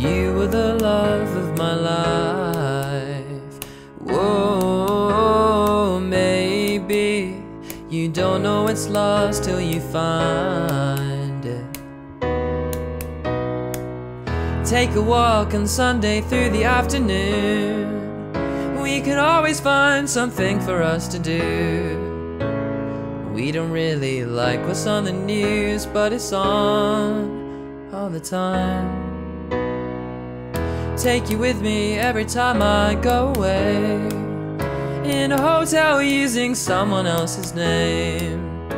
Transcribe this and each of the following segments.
You were the love of my life. Whoa, maybe you don't know it's lost till you find it. Take a walk on Sunday through the afternoon. We can always find something for us to do. We don't really like what's on the news, but it's on all the time. Take you with me every time I go away. In a hotel using someone else's name.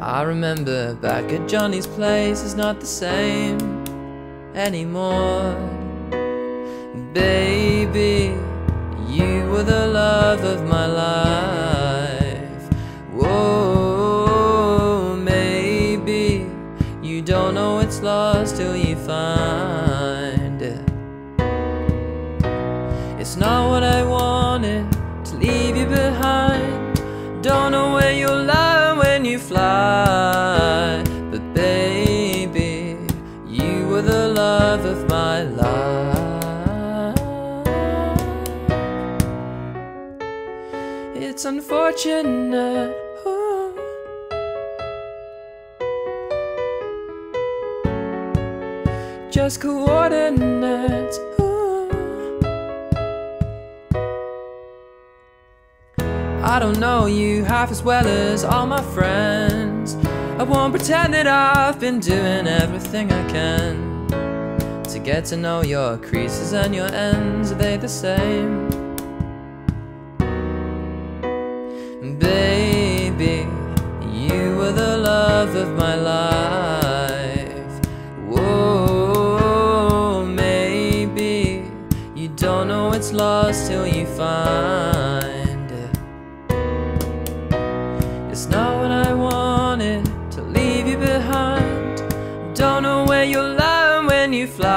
I remember back at Johnny's place is not the same anymore. Baby, you were the love of my life. Whoa, maybe you don't know it's lost till you find It's unfortunate. Just coordinates. I don't know you half as well as all my friends. I won't pretend that I've been doing everything I can to get to know your creases and your ends. Are they the same? Baby, you were the love of my life. Whoa, maybe you don't know it's lost till you find it. It's not what I wanted to leave you behind. Don't know where you'll land when you fly,